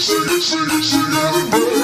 sing it, sing it, sing it,